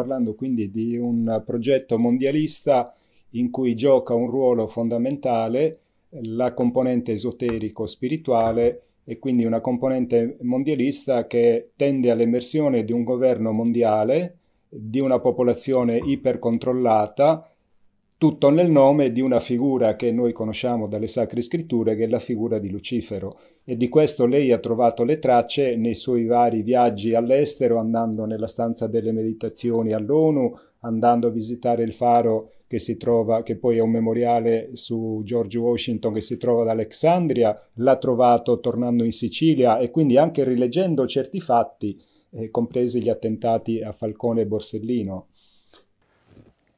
Parlando quindi di un progetto mondialista in cui gioca un ruolo fondamentale la componente esoterico-spirituale e quindi una componente mondialista che tende all'emersione di un governo mondiale, di una popolazione ipercontrollata, tutto nel nome di una figura che noi conosciamo dalle sacre scritture, che è la figura di Lucifero. E di questo lei ha trovato le tracce nei suoi vari viaggi all'estero, andando nella stanza delle meditazioni all'ONU, andando a visitare il faro che si trova, che poi è un memoriale su George Washington che si trova ad Alexandria, l'ha trovato tornando in Sicilia e quindi anche rileggendo certi fatti, eh, compresi gli attentati a Falcone e Borsellino.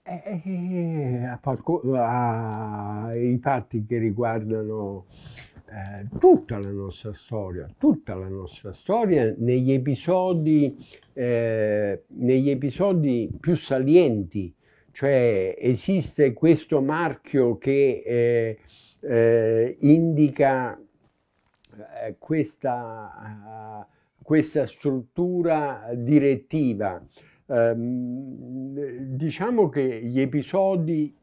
Eh, eh, a a, I fatti che riguardano eh, tutta la nostra storia, tutta la nostra storia negli episodi, eh, negli episodi più salienti, cioè esiste questo marchio che eh, eh, indica questa, questa struttura direttiva Ehm, diciamo che gli episodi,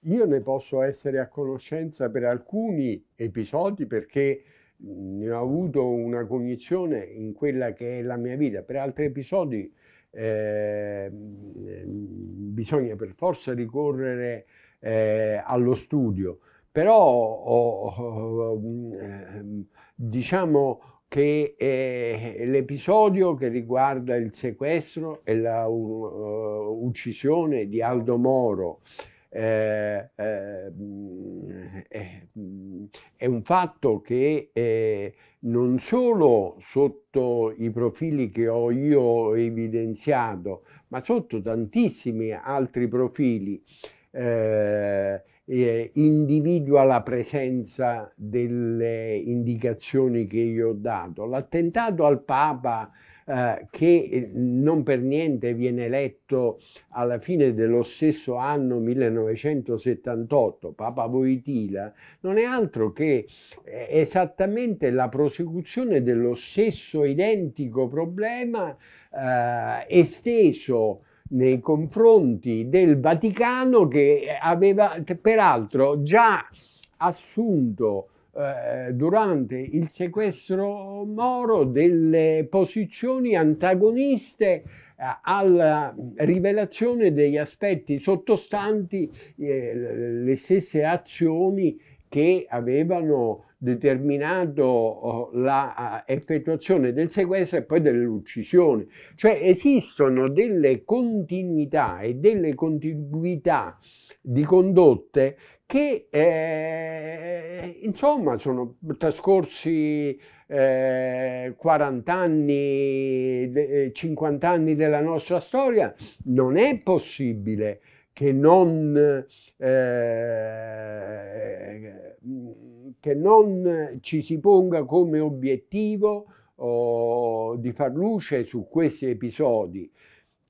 io ne posso essere a conoscenza per alcuni episodi perché ne ho avuto una cognizione in quella che è la mia vita, per altri episodi eh, bisogna per forza ricorrere eh, allo studio, però oh, oh, diciamo che è l'episodio che riguarda il sequestro e la uh, uccisione di Aldo Moro eh, eh, è un fatto che eh, non solo sotto i profili che ho io evidenziato, ma sotto tantissimi altri profili eh, eh, individua la presenza delle indicazioni che io ho dato. L'attentato al Papa eh, che non per niente viene eletto alla fine dello stesso anno 1978, Papa Voitila, non è altro che eh, esattamente la prosecuzione dello stesso identico problema eh, esteso nei confronti del Vaticano che aveva peraltro già assunto eh, durante il sequestro Moro delle posizioni antagoniste eh, alla rivelazione degli aspetti sottostanti eh, le stesse azioni che avevano determinato oh, la effettuazione del sequestro e poi dell'uccisione. Cioè esistono delle continuità e delle contiguità di condotte che eh, insomma sono trascorsi eh, 40 anni, 50 anni della nostra storia, non è possibile che non, eh, che non ci si ponga come obiettivo oh, di far luce su questi episodi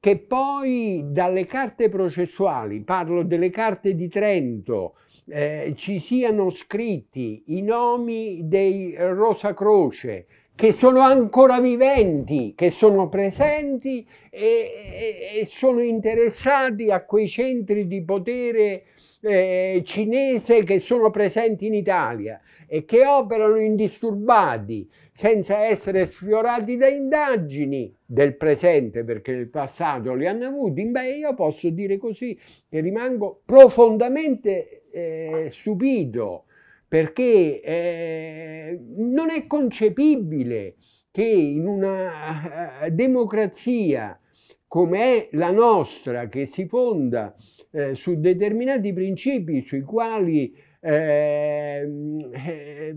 che poi dalle carte processuali, parlo delle carte di Trento, eh, ci siano scritti i nomi dei Rosa Croce, che sono ancora viventi, che sono presenti e, e sono interessati a quei centri di potere eh, cinese che sono presenti in Italia e che operano indisturbati, senza essere sfiorati da indagini del presente, perché nel passato li hanno avuti, beh, io posso dire così che rimango profondamente eh, stupito perché eh, non è concepibile che in una uh, democrazia come è la nostra, che si fonda eh, su determinati principi sui quali eh, eh,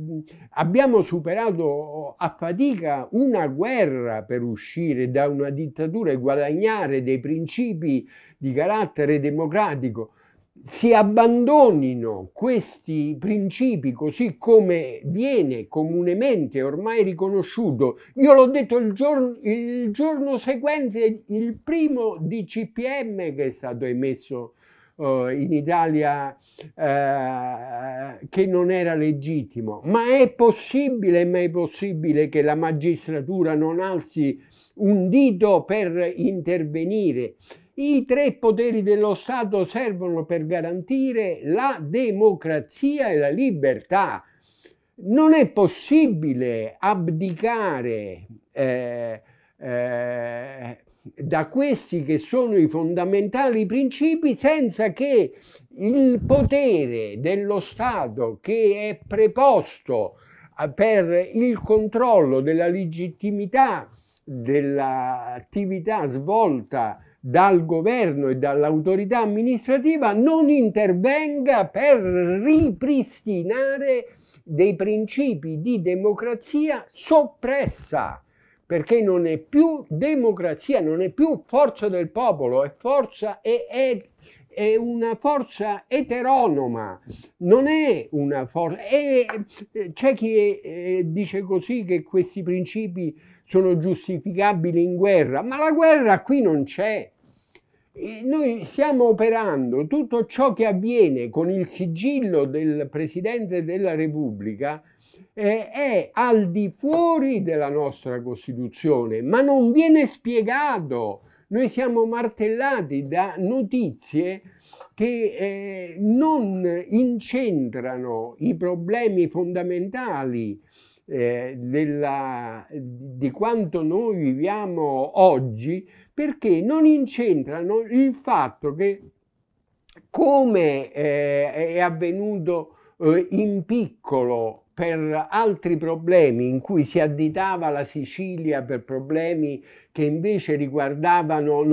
abbiamo superato a fatica una guerra per uscire da una dittatura e guadagnare dei principi di carattere democratico si abbandonino questi principi così come viene comunemente ormai riconosciuto. Io l'ho detto il giorno, il giorno seguente, il primo DCPM che è stato emesso uh, in Italia uh, che non era legittimo. Ma è possibile, ma è possibile che la magistratura non alzi un dito per intervenire? I tre poteri dello Stato servono per garantire la democrazia e la libertà. Non è possibile abdicare eh, eh, da questi che sono i fondamentali principi senza che il potere dello Stato che è preposto per il controllo della legittimità dell'attività svolta dal governo e dall'autorità amministrativa non intervenga per ripristinare dei principi di democrazia soppressa, perché non è più democrazia, non è più forza del popolo, è forza, è, è, è una forza eteronoma, non è una forza... C'è chi eh, dice così che questi principi sono giustificabili in guerra, ma la guerra qui non c'è noi stiamo operando tutto ciò che avviene con il sigillo del Presidente della Repubblica eh, è al di fuori della nostra Costituzione, ma non viene spiegato. Noi siamo martellati da notizie che eh, non incentrano i problemi fondamentali eh, della, di quanto noi viviamo oggi, perché non incentrano il fatto che come eh, è avvenuto eh, in piccolo per altri problemi in cui si additava la Sicilia per problemi che invece riguardavano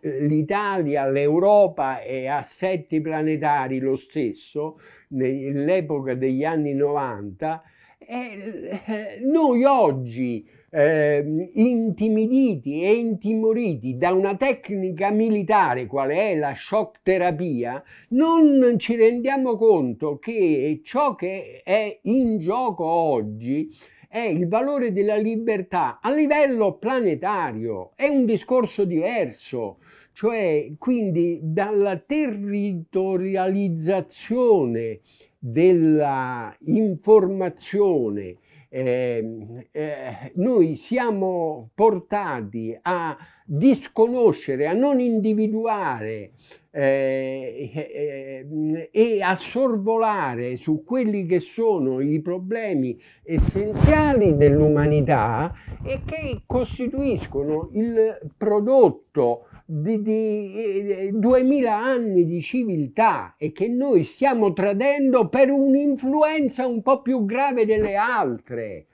l'Italia, l'Europa e assetti planetari lo stesso, nell'epoca degli anni 90, eh, noi oggi eh, intimiditi e intimoriti da una tecnica militare quale è la shock terapia, non ci rendiamo conto che ciò che è in gioco oggi è il valore della libertà a livello planetario, è un discorso diverso, cioè quindi dalla territorializzazione della informazione eh, eh, noi siamo portati a disconoscere, a non individuare eh, eh, e a sorvolare su quelli che sono i problemi essenziali dell'umanità e che costituiscono il prodotto di, di, 2000 eh, anni di civiltà e che noi stiamo tradendo per un'influenza un po' più grave delle altre,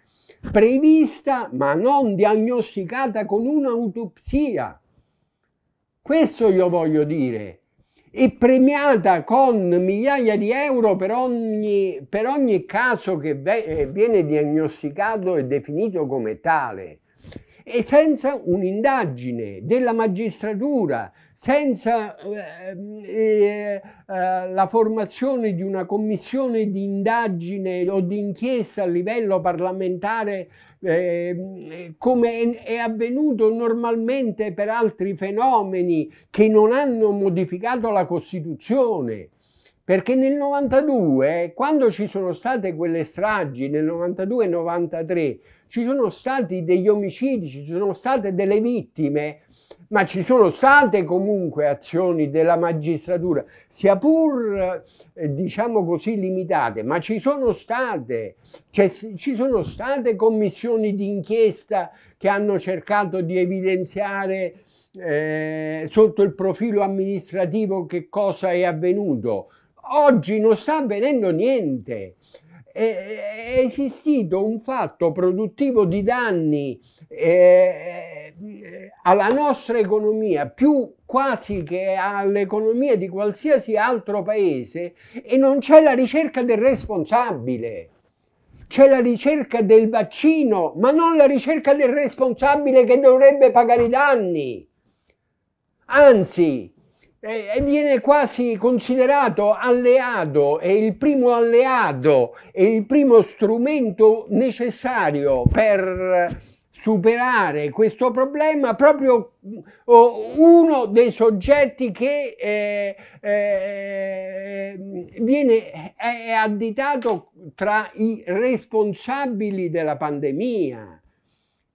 prevista ma non diagnosticata con un'autopsia. Questo io voglio dire. E premiata con migliaia di euro per ogni, per ogni caso che eh, viene diagnosticato e definito come tale e senza un'indagine della magistratura, senza eh, eh, eh, la formazione di una commissione di indagine o di inchiesta a livello parlamentare eh, come è avvenuto normalmente per altri fenomeni che non hanno modificato la Costituzione. Perché nel 92, quando ci sono state quelle stragi, nel 92-93, ci sono stati degli omicidi, ci sono state delle vittime, ma ci sono state comunque azioni della magistratura, sia pur, eh, diciamo così, limitate, ma ci sono state, cioè, ci sono state commissioni di inchiesta che hanno cercato di evidenziare eh, sotto il profilo amministrativo che cosa è avvenuto. Oggi non sta avvenendo niente. È esistito un fatto produttivo di danni eh, alla nostra economia più quasi che all'economia di qualsiasi altro paese e non c'è la ricerca del responsabile. C'è la ricerca del vaccino, ma non la ricerca del responsabile che dovrebbe pagare i danni. Anzi, e viene quasi considerato alleato, è il primo alleato, è il primo strumento necessario per superare questo problema proprio uno dei soggetti che eh, eh, viene è additato tra i responsabili della pandemia.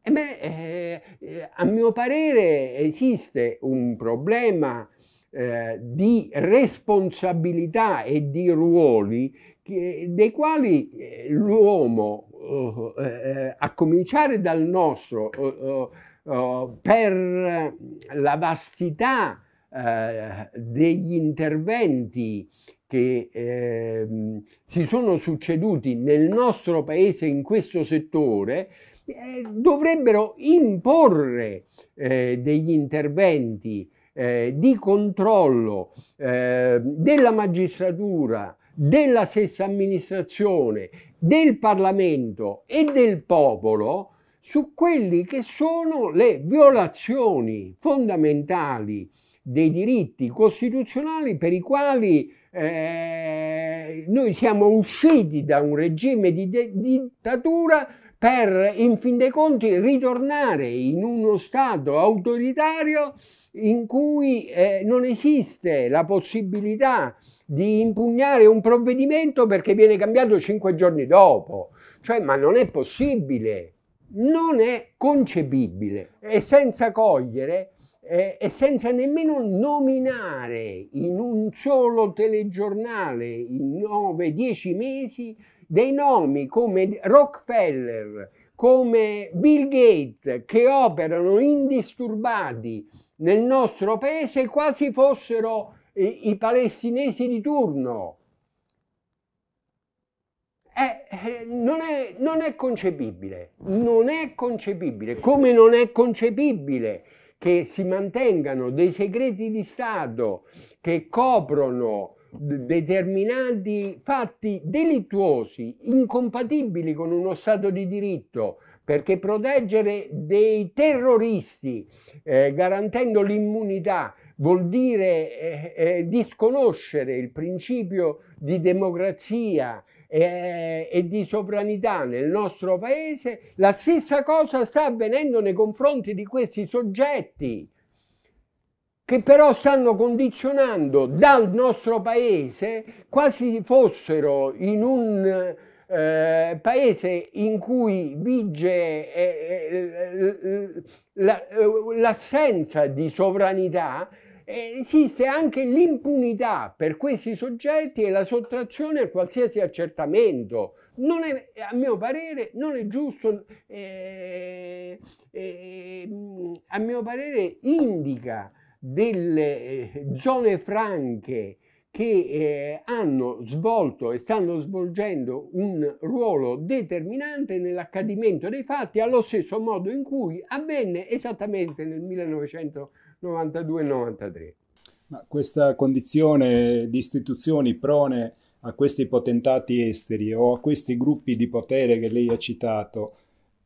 Beh, eh, eh, a mio parere esiste un problema eh, di responsabilità e di ruoli che, dei quali eh, l'uomo, uh, uh, a cominciare dal nostro, uh, per la vastità degli interventi che eh, si sono succeduti nel nostro paese in questo settore, eh, dovrebbero imporre eh, degli interventi eh, di controllo eh, della magistratura, della stessa amministrazione, del Parlamento e del popolo su quelli che sono le violazioni fondamentali dei diritti costituzionali per i quali eh, noi siamo usciti da un regime di dittatura per in fin dei conti ritornare in uno Stato autoritario in cui eh, non esiste la possibilità di impugnare un provvedimento perché viene cambiato cinque giorni dopo. Cioè, ma non è possibile, non è concepibile e senza cogliere eh, e senza nemmeno nominare in un solo telegiornale in 9-10 mesi dei nomi come Rockefeller, come Bill Gates, che operano indisturbati nel nostro paese quasi fossero i, i palestinesi di turno. Eh, eh, non, è, non è concepibile, non è concepibile, come non è concepibile che si mantengano dei segreti di Stato che coprono determinati fatti delittuosi, incompatibili con uno Stato di diritto, perché proteggere dei terroristi eh, garantendo l'immunità vuol dire eh, eh, disconoscere il principio di democrazia e, e di sovranità nel nostro paese, la stessa cosa sta avvenendo nei confronti di questi soggetti che però stanno condizionando dal nostro paese quasi fossero in un eh, paese in cui vige eh, eh, l'assenza di sovranità esiste anche l'impunità per questi soggetti e la sottrazione a qualsiasi accertamento. È, a mio parere non è giusto, eh, eh, a mio parere indica delle eh, zone franche che eh, hanno svolto e stanno svolgendo un ruolo determinante nell'accadimento dei fatti allo stesso modo in cui avvenne esattamente nel 1992-93. Ma questa condizione di istituzioni prone a questi potentati esteri o a questi gruppi di potere che lei ha citato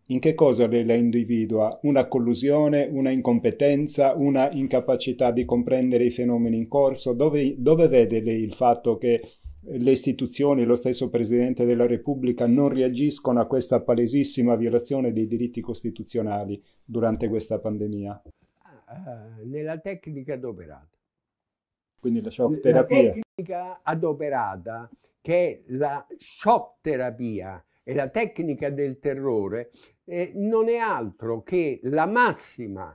in che cosa lei la individua? Una collusione, una incompetenza, una incapacità di comprendere i fenomeni in corso? Dove, dove vede lei il fatto che le istituzioni, lo stesso Presidente della Repubblica non reagiscono a questa palesissima violazione dei diritti costituzionali durante questa pandemia? Uh, nella tecnica adoperata. Quindi la shock terapia. La tecnica adoperata, che è la shock terapia e la tecnica del terrore, eh, non è altro che la massima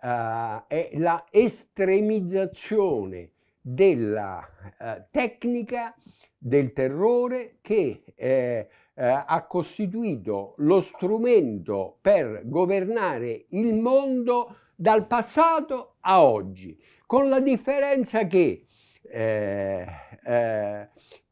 eh, è la estremizzazione della eh, tecnica del terrore che eh, eh, ha costituito lo strumento per governare il mondo dal passato a oggi, con la differenza che eh, eh,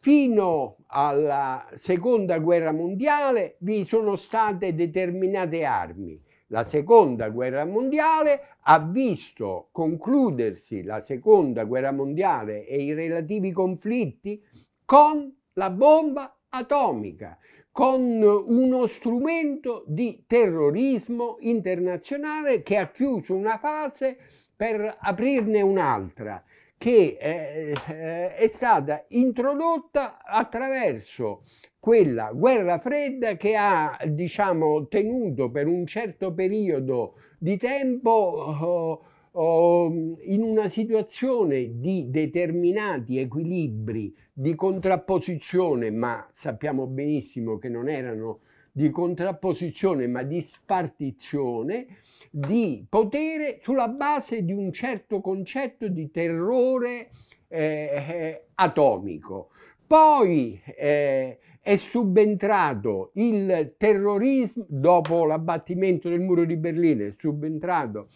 fino alla seconda guerra mondiale vi sono state determinate armi. La seconda guerra mondiale ha visto concludersi la seconda guerra mondiale e i relativi conflitti con la bomba atomica, con uno strumento di terrorismo internazionale che ha chiuso una fase per aprirne un'altra che eh, eh, è stata introdotta attraverso quella guerra fredda che ha diciamo, tenuto per un certo periodo di tempo oh, oh, in una situazione di determinati equilibri di contrapposizione, ma sappiamo benissimo che non erano di contrapposizione, ma di spartizione di potere sulla base di un certo concetto di terrore eh, atomico. Poi eh, è subentrato il terrorismo, dopo l'abbattimento del muro di Berlino, è subentrato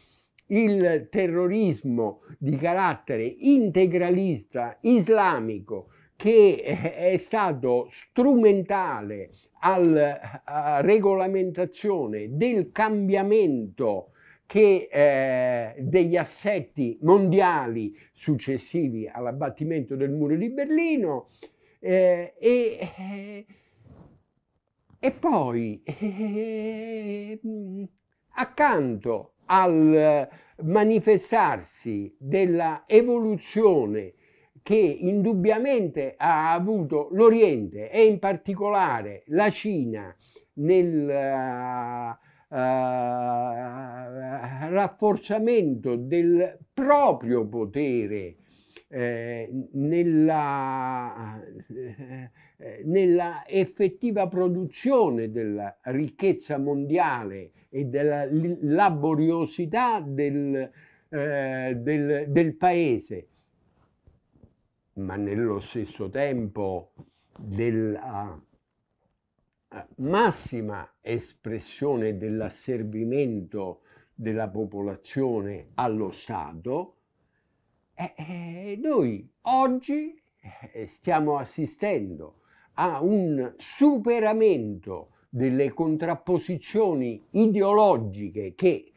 il terrorismo di carattere integralista islamico che è stato strumentale alla regolamentazione del cambiamento che, eh, degli assetti mondiali successivi all'abbattimento del muro di Berlino eh, e, eh, e, poi eh, accanto al manifestarsi della evoluzione che indubbiamente ha avuto l'Oriente e in particolare la Cina nel uh, rafforzamento del proprio potere eh, nella, eh, nella, effettiva produzione della ricchezza mondiale e della laboriosità del, eh, del, del paese, ma nello stesso tempo della massima espressione dell'asservimento della popolazione allo Stato, eh, eh, noi oggi eh, stiamo assistendo a un superamento delle contrapposizioni ideologiche che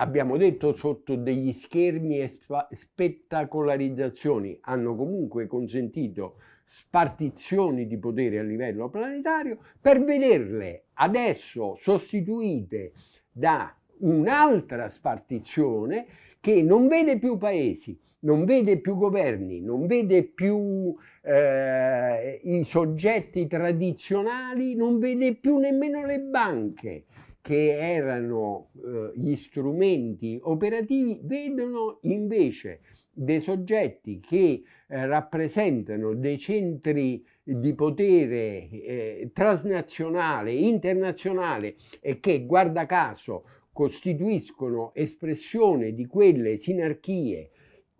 abbiamo detto sotto degli schermi e spettacolarizzazioni hanno comunque consentito spartizioni di potere a livello planetario. Per vederle adesso sostituite da un'altra spartizione che non vede più paesi, non vede più governi, non vede più eh, i soggetti tradizionali, non vede più nemmeno le banche che erano eh, gli strumenti operativi, vedono invece dei soggetti che eh, rappresentano dei centri di potere eh, transnazionale, internazionale e che, guarda caso, costituiscono espressione di quelle sinarchie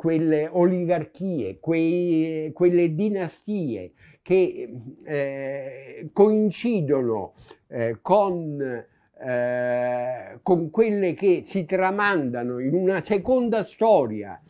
quelle oligarchie, quei, quelle dinastie che eh, coincidono eh, con, eh, con quelle che si tramandano in una seconda storia,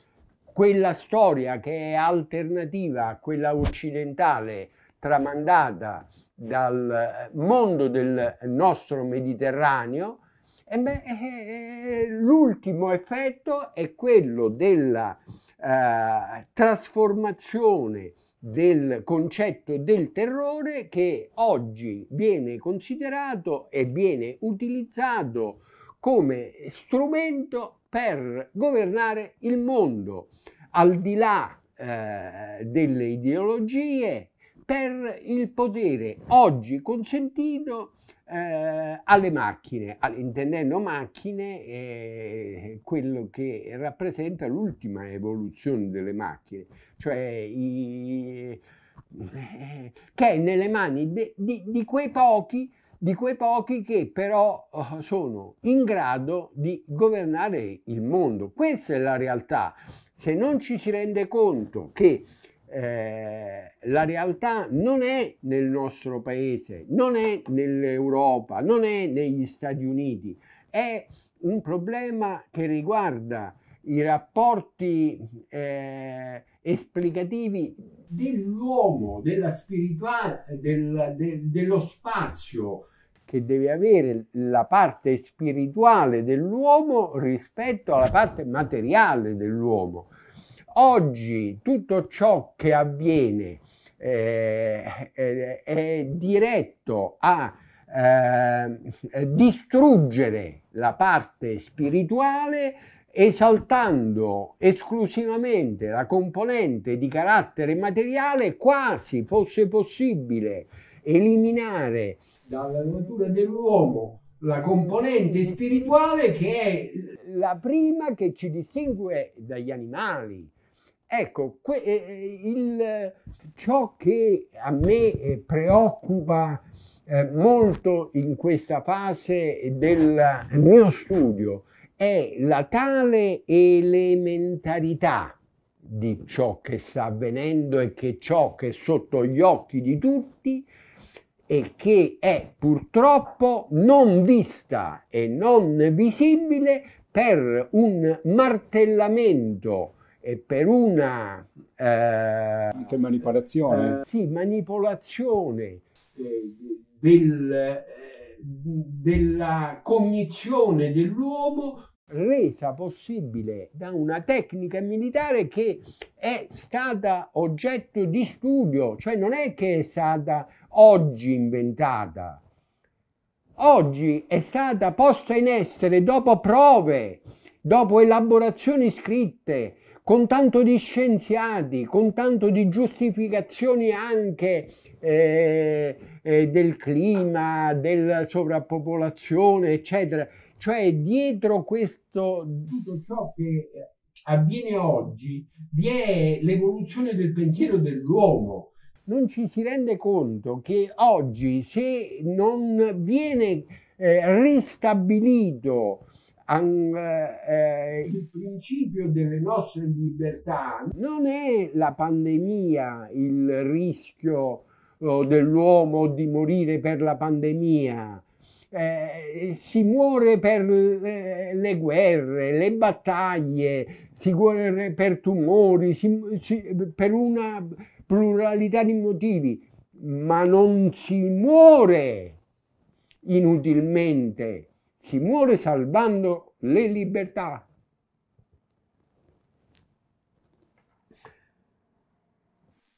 quella storia che è alternativa a quella occidentale tramandata dal mondo del nostro Mediterraneo, e beh, eh, l'ultimo effetto è quello della eh, trasformazione del concetto del terrore che oggi viene considerato e viene utilizzato come strumento per governare il mondo, al di là eh, delle ideologie, per il potere oggi consentito eh, alle macchine, intendendo macchine eh, quello che rappresenta l'ultima evoluzione delle macchine, cioè i, eh, che è nelle mani de, di, di, quei pochi, di quei pochi che però oh, sono in grado di governare il mondo. Questa è la realtà. Se non ci si rende conto che eh, la realtà non è nel nostro paese, non è nell'Europa, non è negli Stati Uniti, è un problema che riguarda i rapporti eh, esplicativi dell'uomo, della spirituale, del, del, dello spazio che deve avere la parte spirituale dell'uomo rispetto alla parte materiale dell'uomo. Oggi tutto ciò che avviene eh, è, è, diretto a eh, distruggere la parte spirituale esaltando esclusivamente la componente di carattere materiale, quasi fosse possibile eliminare dalla natura dell'uomo la componente spirituale che è la prima che ci distingue dagli animali. Ecco, que- eh, il, ciò che a me eh, preoccupa eh, molto in questa fase del mio studio è la tale elementarità di ciò che sta avvenendo e che ciò che è sotto gli occhi di tutti e che è purtroppo non vista e non visibile per un martellamento e per una eh, anche manipolazione, eh, sì, manipolazione eh, del, eh, della cognizione dell'uomo resa possibile da una tecnica militare che è stata oggetto di studio, cioè non è che è stata oggi inventata, oggi è stata posta in essere dopo prove, dopo elaborazioni scritte, con tanto di scienziati, con tanto di giustificazioni anche eh, eh, del clima, della sovrappopolazione, eccetera. Cioè dietro questo, tutto ciò che avviene oggi, vi è l'evoluzione del pensiero dell'uomo. Non ci si rende conto che oggi se non viene eh, ristabilito eh, il principio delle nostre libertà non è la pandemia il rischio oh, dell'uomo di morire per la pandemia. Eh, si muore per le, le, guerre, le battaglie, si muore per tumori, si, si, per una pluralità di motivi, ma non si muore inutilmente si muore salvando le libertà.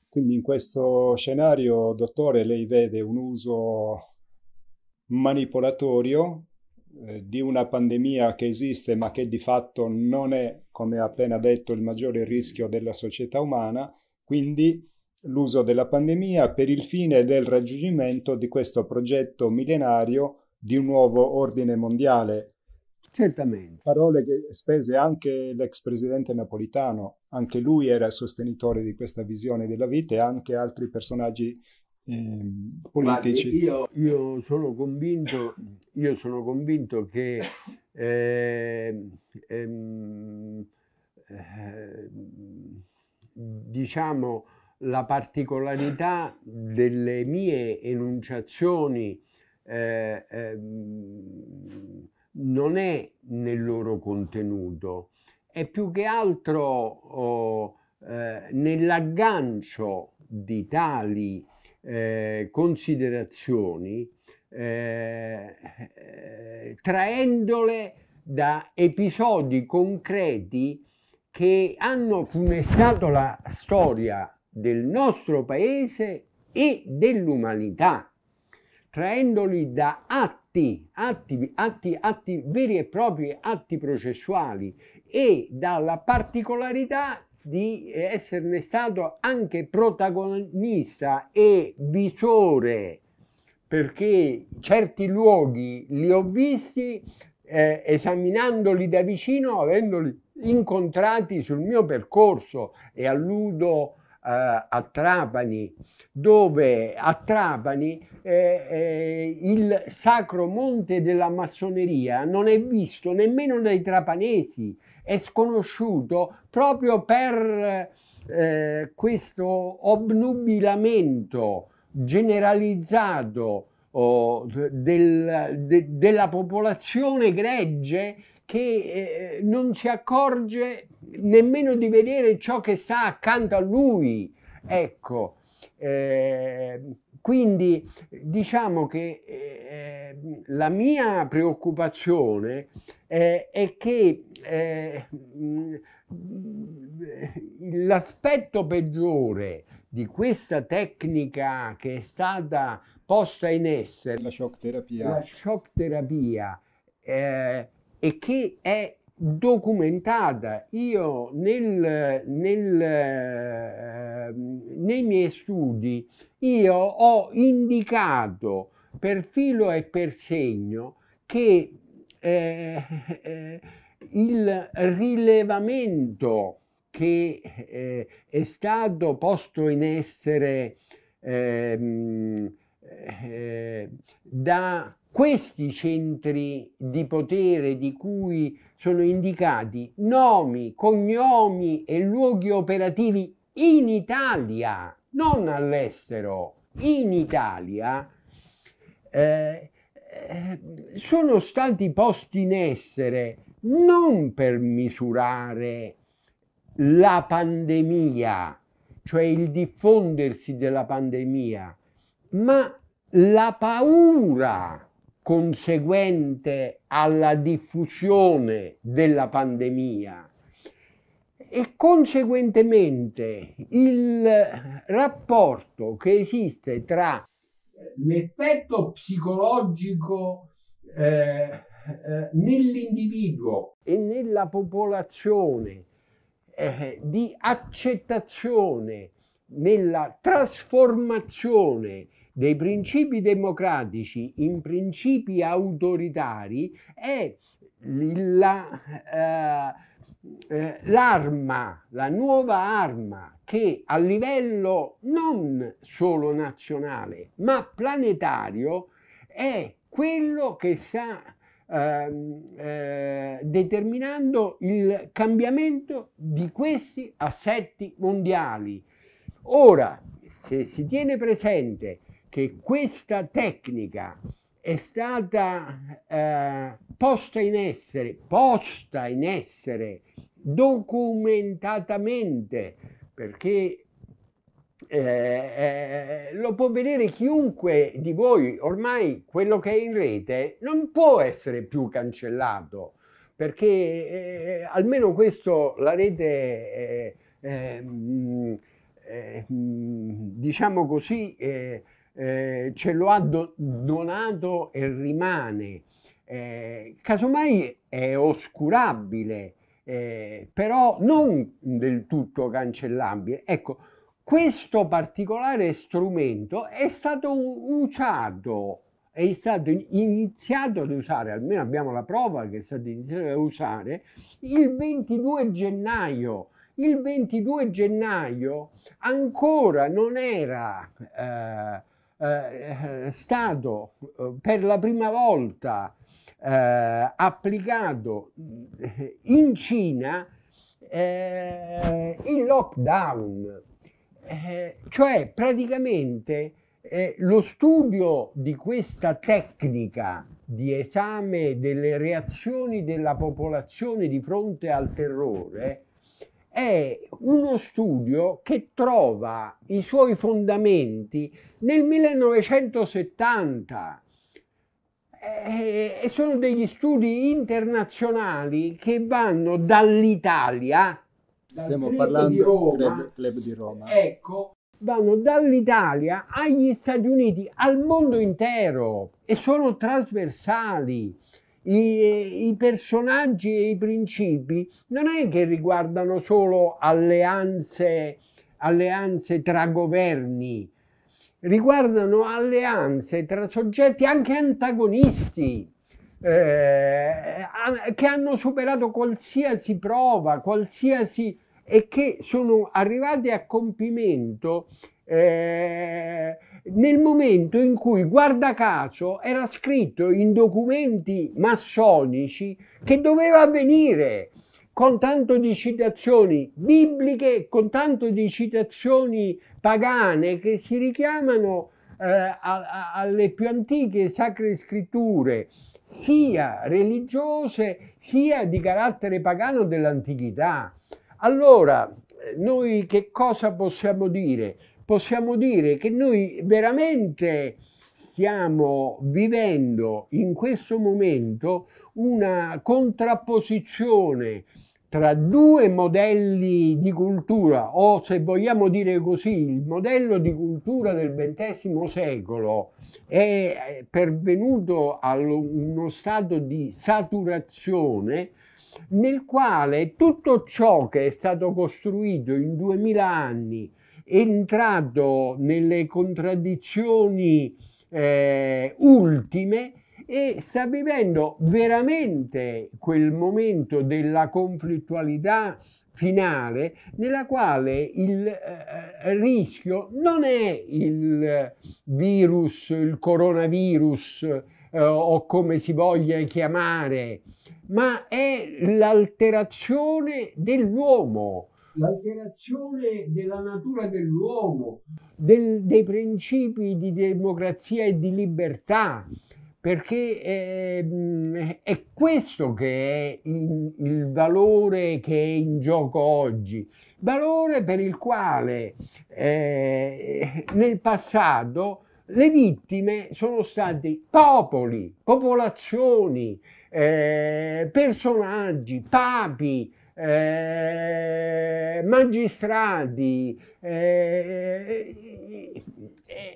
Quindi in questo scenario, dottore, lei vede un uso manipolatorio eh, di una pandemia che esiste ma che di fatto non è, come ha appena detto, il maggiore rischio della società umana, quindi l'uso della pandemia per il fine del raggiungimento di questo progetto millenario di un nuovo ordine mondiale. Certamente. Parole che spese anche l'ex presidente napolitano, anche lui era sostenitore di questa visione della vita e anche altri personaggi eh, politici. Guardi, io, io, sono convinto, io sono convinto che eh, ehm, eh, diciamo la particolarità delle mie enunciazioni eh, ehm, non è nel loro contenuto, è più che altro oh, eh, nell'aggancio di tali eh, considerazioni, eh, eh, traendole da episodi concreti che hanno funestato la storia del nostro paese e dell'umanità traendoli da atti, atti, atti, atti veri e propri, atti processuali e dalla particolarità di esserne stato anche protagonista e visore perché certi luoghi li ho visti eh, esaminandoli da vicino, avendoli incontrati sul mio percorso e alludo a Trapani, dove a Trapani eh, eh, il sacro monte della massoneria non è visto nemmeno dai trapanesi, è sconosciuto proprio per eh, questo obnubilamento generalizzato oh, del, de, della popolazione gregge che eh, non si accorge nemmeno di vedere ciò che sta accanto a lui. Ecco, eh, quindi diciamo che eh, la mia preoccupazione eh, è che eh, l'aspetto peggiore di questa tecnica che è stata posta in essere, la shock terapia, la shock terapia eh, e che è documentata. Io nel, nel, eh, nei miei studi io ho indicato per filo e per segno che eh, eh, il rilevamento che eh, è stato posto in essere ehm, eh, da questi centri di potere di cui sono indicati nomi, cognomi e luoghi operativi in Italia, non all'estero, in Italia, eh, eh, sono stati posti in essere non per misurare la pandemia, cioè il diffondersi della pandemia, ma la paura conseguente alla diffusione della pandemia. E conseguentemente il rapporto che esiste tra l'effetto psicologico eh, eh, nell'individuo e nella popolazione eh, di accettazione nella trasformazione dei principi democratici in principi autoritari è la, eh, eh, l'arma, la nuova arma che a livello non solo nazionale ma planetario è quello che sta ehm, eh, determinando il cambiamento di questi assetti mondiali. Ora, se si tiene presente che questa tecnica è stata eh, posta in essere, posta in essere documentatamente, perché eh, eh, lo può vedere chiunque di voi, ormai quello che è in rete non può essere più cancellato, perché eh, almeno questo la rete eh, eh, diciamo così eh, ce lo ha do donato e rimane. Eh, casomai è oscurabile, eh, però non del tutto cancellabile. Ecco, questo particolare strumento è stato usato, è stato iniziato ad usare, almeno abbiamo la prova che è stato iniziato a usare, il 22 gennaio. Il 22 gennaio ancora non era eh, eh, stato eh, per la prima volta eh, applicato eh, in Cina eh, il lockdown, eh, cioè praticamente lo studio di questa tecnica di esame delle reazioni della popolazione di fronte al terrore è uno studio che trova i suoi fondamenti nel 1970 e sono degli studi internazionali che vanno dall'Italia, dal stiamo parlando di Roma, club, club di Roma, ecco, vanno dall'Italia agli Stati Uniti, al mondo intero e sono trasversali i, i, personaggi e i principi non è che riguardano solo alleanze, alleanze tra governi, riguardano alleanze tra soggetti anche antagonisti. Eh, che hanno superato qualsiasi prova, qualsiasi e che sono arrivati a compimento eh, nel momento in cui, guarda caso, era scritto in documenti massonici che doveva avvenire con tanto di citazioni bibliche, con tanto di citazioni pagane che si richiamano eh, a, a, alle più antiche sacre scritture, sia religiose sia di carattere pagano dell'antichità. Allora, noi che cosa possiamo dire? Possiamo dire che noi veramente stiamo vivendo in questo momento una contrapposizione tra due modelli di cultura, o se vogliamo dire così, il modello di cultura del XX secolo è pervenuto a uno stato di saturazione nel quale tutto ciò che è stato costruito in duemila anni entrato nelle contraddizioni eh, ultime e sta vivendo veramente quel momento della conflittualità finale nella quale il eh, rischio non è il virus, il coronavirus eh, o come si voglia chiamare, ma è l'alterazione dell'uomo, l'alterazione della natura dell'uomo, del, dei principi di democrazia e di libertà, perché eh, è questo che è in, il valore che è in gioco oggi, valore per il quale eh, nel passato le vittime sono stati popoli, popolazioni, eh, personaggi, papi, eh, magistrati eh,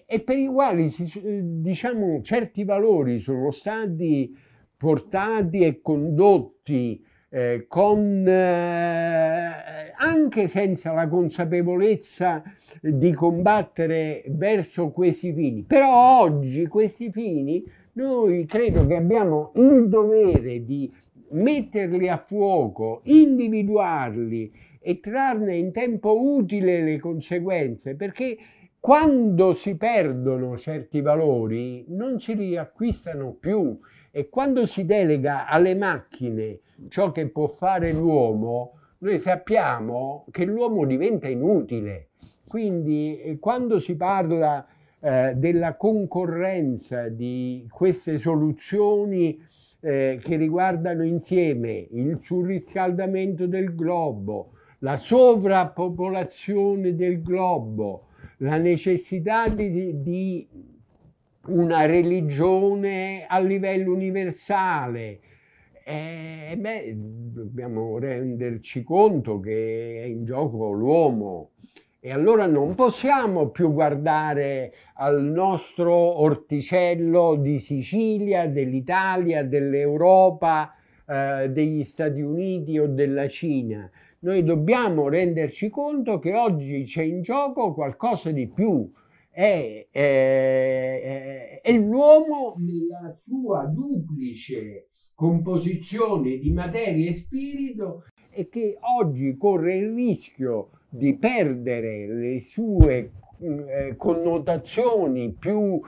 e per i quali diciamo, certi valori sono stati portati e condotti eh, con, eh, anche senza la consapevolezza di combattere verso questi fini. Però oggi questi fini noi credo che abbiamo il dovere di metterli a fuoco, individuarli e trarne in tempo utile le conseguenze, perché quando si perdono certi valori non si riacquistano più e quando si delega alle macchine ciò che può fare l'uomo, noi sappiamo che l'uomo diventa inutile. Quindi eh, quando si parla eh, della concorrenza di queste soluzioni eh, che riguardano insieme il surriscaldamento del globo, la sovrappopolazione del globo, la necessità di, di una religione a livello universale, eh, beh, dobbiamo renderci conto che è in gioco l'uomo e allora non possiamo più guardare al nostro orticello di Sicilia, dell'Italia, dell'Europa, eh, degli Stati Uniti o della Cina. Noi dobbiamo renderci conto che oggi c'è in gioco qualcosa di più. È, è, è l'uomo nella sua duplice composizione di materia e spirito e che oggi corre il rischio di perdere le sue eh, connotazioni più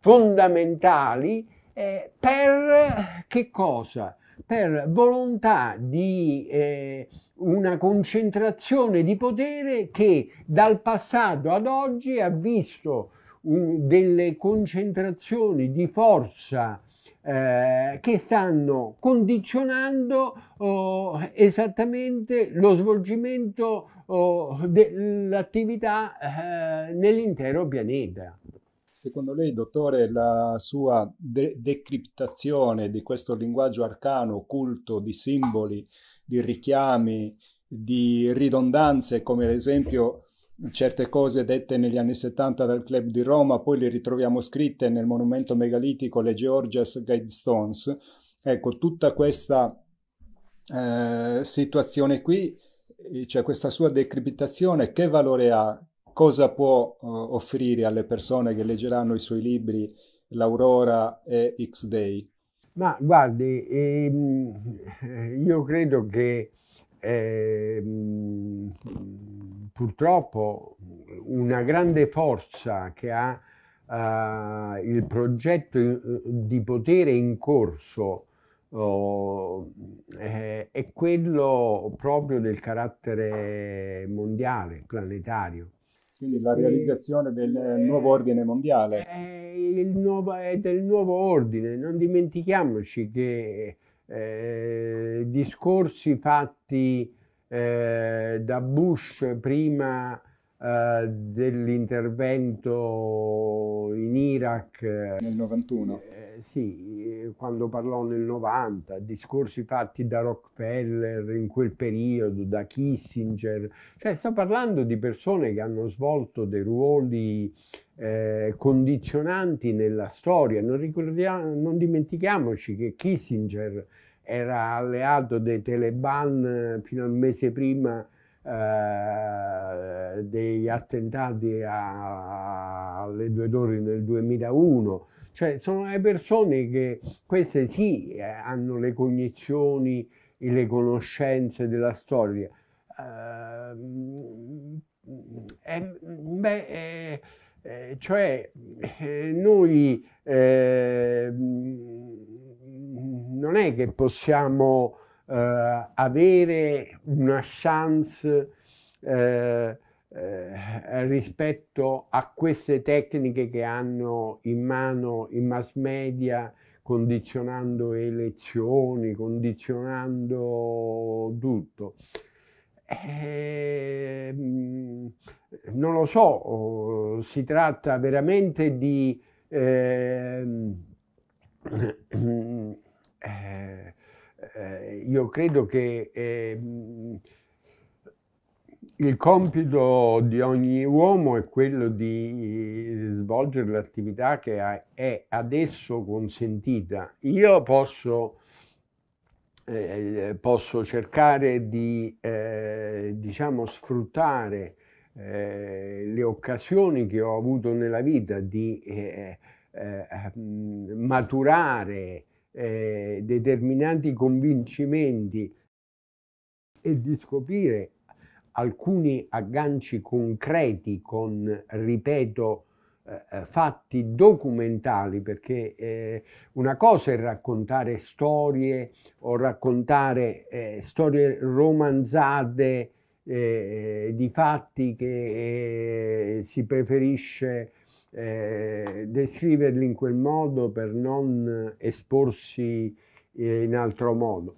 fondamentali eh, per che cosa? Per volontà di eh, una concentrazione di potere che dal passato ad oggi ha visto un, delle concentrazioni di forza eh, che stanno condizionando oh, esattamente lo svolgimento oh, dell'attività eh, nell'intero pianeta. Secondo lei, dottore, la sua de- decriptazione di questo linguaggio arcano, occulto, di simboli, di richiami, di ridondanze, come ad esempio certe cose dette negli anni 70 dal club di Roma, poi le ritroviamo scritte nel monumento megalitico Le Georgias Guidestones. Ecco, tutta questa eh, situazione qui, cioè questa sua decriptazione, che valore ha? Cosa può uh, offrire alle persone che leggeranno i suoi libri L'Aurora e X-Day? Ma guardi, ehm, io credo che ehm, purtroppo una grande forza che ha uh, il progetto di potere in corso uh, è, è quello proprio del carattere mondiale, planetario. Quindi la realizzazione del nuovo ordine mondiale. È, nuovo, è del nuovo ordine, non dimentichiamoci che eh, discorsi fatti eh, da Bush prima eh, dell'intervento in Iraq. Nel 91. Eh, sì, quando parlò nel 90, discorsi fatti da Rockefeller in quel periodo, da Kissinger. Cioè sto parlando di persone che hanno svolto dei ruoli eh, condizionanti nella storia. Non, non dimentichiamoci che Kissinger era alleato dei Taliban eh, fino al mese prima eh, degli attentati alle due torri nel 2001, cioè sono le persone che queste sì eh, hanno le cognizioni e le conoscenze della storia. Eh, beh, eh, eh, cioè eh, noi non è che possiamo eh, avere una chance eh, eh, rispetto a queste tecniche che hanno in mano i mass media condizionando elezioni, condizionando tutto. Eh, non lo so, si tratta veramente di eh, eh, eh, io credo che eh, il compito di ogni uomo è quello di svolgere l'attività che è adesso consentita. Io posso, eh, posso cercare di eh, diciamo, sfruttare le occasioni che ho avuto nella vita di eh, maturare eh, determinati convincimenti e di scoprire alcuni agganci concreti con, ripeto, eh, fatti documentali, perché eh, una cosa è raccontare storie o raccontare eh, storie romanzate eh, di fatti che eh, si preferisce eh, descriverli in quel modo per non esporsi eh, in altro modo.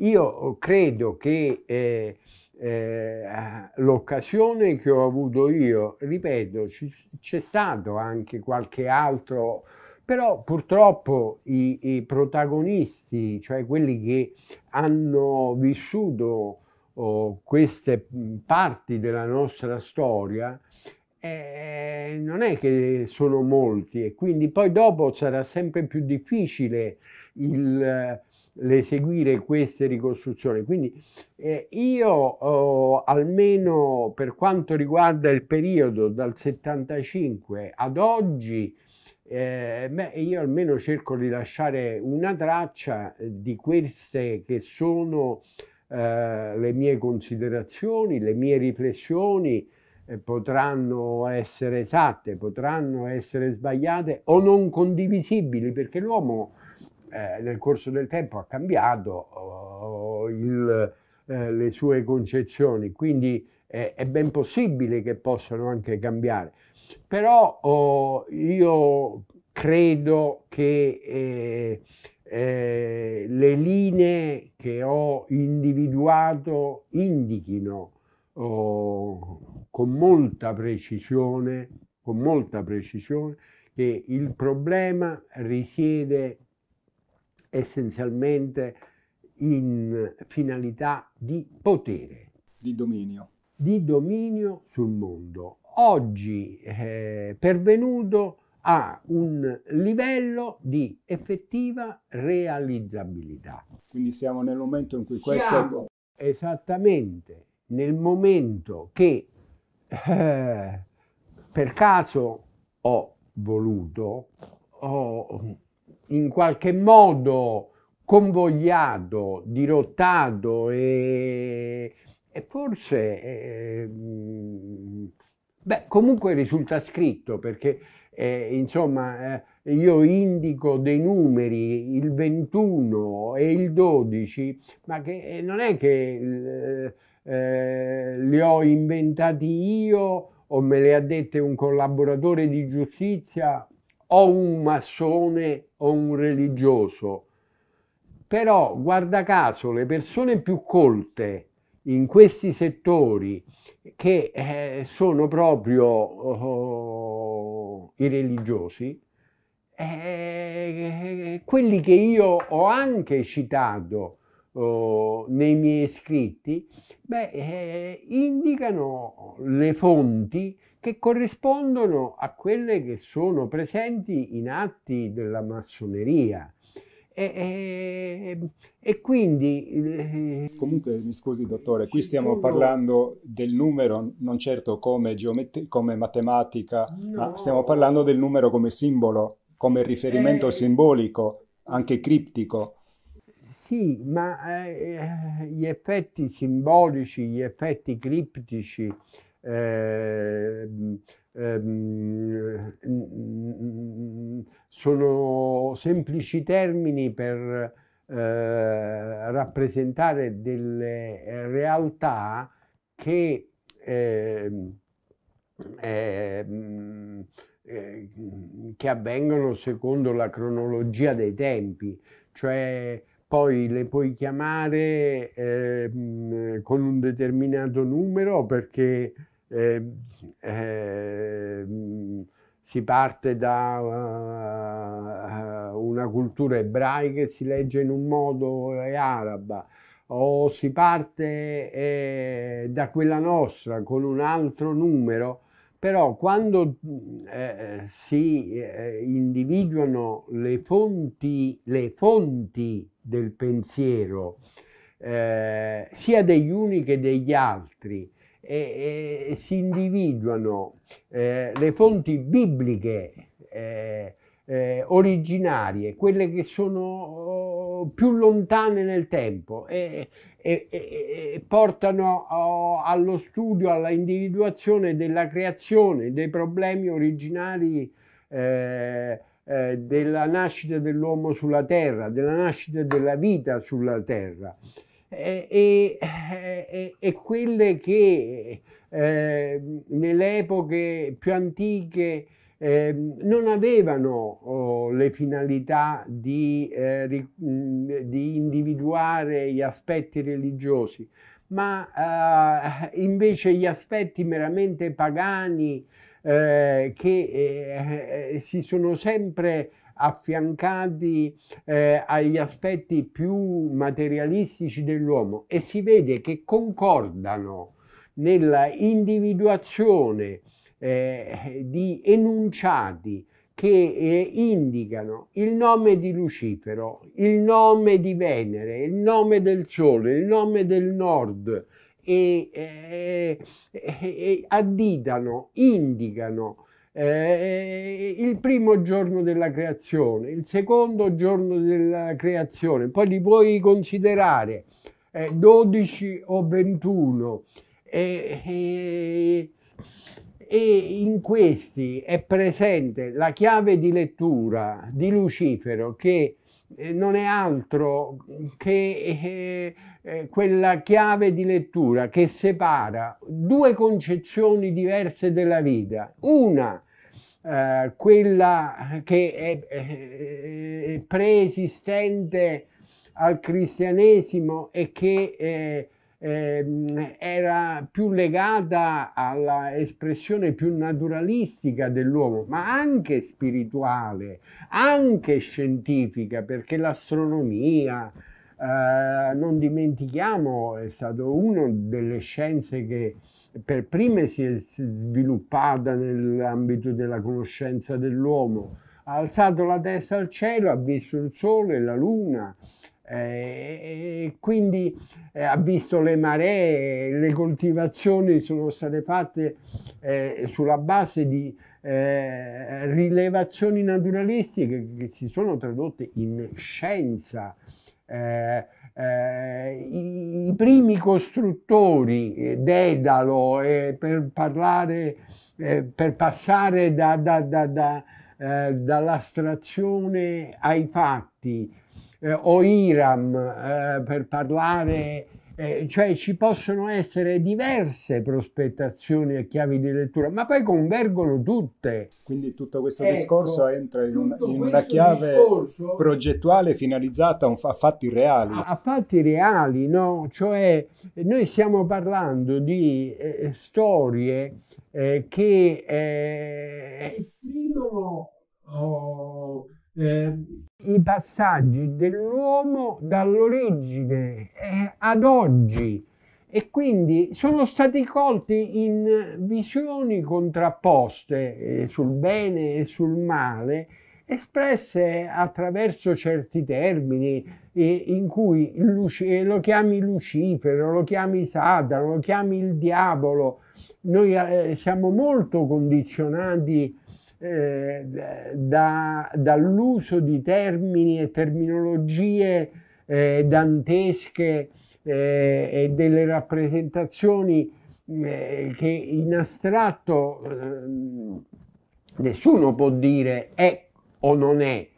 Io credo che eh, eh l'occasione che ho avuto io, ripeto, c'è stato anche qualche altro, però purtroppo i, i protagonisti, cioè quelli che hanno vissuto oh, queste parti della nostra storia, eh, non è che sono molti e quindi poi dopo sarà sempre più difficile il, l'eseguire queste ricostruzioni. Quindi eh, io oh, almeno per quanto riguarda il periodo dal 75 ad oggi, eh, beh, io almeno cerco di lasciare una traccia di queste che sono eh, le mie considerazioni, le mie riflessioni, potranno essere esatte, potranno essere sbagliate o non condivisibili, perché l'uomo eh, nel corso del tempo ha cambiato oh, il, eh, le sue concezioni, quindi eh, è ben possibile che possano anche cambiare. Però oh, io credo che eh, eh, le linee che ho individuato indichino oh, con molta precisione, con molta precisione che il problema risiede essenzialmente in finalità di potere. Di dominio. Di dominio sul mondo. Oggi è pervenuto a un livello di effettiva realizzabilità. Quindi siamo nel momento in cui siamo questo... Esattamente nel momento che eh, per caso ho voluto, ho in qualche modo convogliato, dirottato e, e forse, eh, beh, comunque risulta scritto perché, eh, insomma, eh, io indico dei numeri, il 21 e il 12, ma che eh, non è che eh, li ho inventati io o me le ha dette un collaboratore di giustizia o un massone o un religioso. Però, guarda caso, le persone più colte in questi settori, che eh, sono proprio oh, i religiosi, eh, quelli che io ho anche citato oh, nei miei scritti, beh, eh, indicano le fonti che corrispondono a quelle che sono presenti in atti della massoneria. e, e, quindi... Eh, Comunque, mi scusi dottore, qui stiamo sono... parlando del numero non certo come, come matematica, no. ma stiamo parlando del numero come simbolo, come riferimento eh... simbolico, anche criptico. Sì, ma eh, gli effetti simbolici, gli effetti criptici, eh, ehm, sono semplici termini per eh, rappresentare delle realtà che, ehm, ehm, eh, che avvengono secondo la cronologia dei tempi, cioè poi le puoi chiamare eh, con un determinato numero perché eh, eh, si parte da uh, una cultura ebraica e si legge in un modo e araba. O si parte eh, da quella nostra con un altro numero, però quando eh, si eh, individuano le fonti, le fonti del pensiero, eh, sia degli uni che degli altri, e, e si individuano eh, le fonti bibliche eh, eh, originarie, quelle che sono oh, più lontane nel tempo e, e, e portano oh, allo studio, alla individuazione della creazione, dei problemi originari eh, eh, della nascita dell'uomo sulla terra, della nascita della vita sulla terra. E, e, e quelle che eh, nelle epoche più antiche eh, non avevano oh, le finalità di, eh, di, individuare gli aspetti religiosi, ma eh, invece gli aspetti meramente pagani eh, che eh, si sono sempre affiancati eh, agli aspetti più materialistici dell'uomo e si vede che concordano nella individuazione eh, di enunciati che eh, indicano il nome di Lucifero, il nome di Venere, il nome del Sole, il nome del Nord e, e, e additano, indicano eh, il primo giorno della creazione, il secondo giorno della creazione, poi li puoi considerare? Eh, 12 o 21 e, e, in questi è presente la chiave di lettura di Lucifero che non è altro che eh, eh, quella chiave di lettura che separa due concezioni diverse della vita. Una, eh, quella che è, è, preesistente al cristianesimo e che eh, eh, era più legata all'espressione più naturalistica dell'uomo, ma anche spirituale, anche scientifica, perché l'astronomia, eh, non dimentichiamo, è stato una delle scienze che per prime si è sviluppata nell'ambito della conoscenza dell'uomo. Ha alzato la testa al cielo, ha visto il sole, la luna, eh, quindi eh, ha visto le maree, le coltivazioni sono state fatte eh, sulla base di eh, rilevazioni naturalistiche che si sono tradotte in scienza. Eh, i, i, primi costruttori Dedalo per parlare per passare da, da, da, dall'astrazione ai fatti eh, o Iram eh, per parlare, eh, cioè ci possono essere diverse prospettazioni e chiavi di lettura, ma poi convergono tutte. Quindi tutto questo ecco, discorso entra in, un, in una chiave discorso, progettuale finalizzata a, a, fatti reali. A, a, fatti reali, no? Cioè noi stiamo parlando di eh, storie eh, che eh, esprimono... Oh, eh, i passaggi dell'uomo dall'origine eh, ad oggi e quindi sono stati colti in visioni contrapposte eh, sul bene e sul male espresse attraverso certi termini in cui lo chiami Lucifero, lo chiami Satana, lo chiami il diavolo. Noi eh, siamo molto condizionati eh, da, dall'uso di termini e terminologie eh, dantesche eh, e delle rappresentazioni eh, che in astratto eh, nessuno può dire è o non è,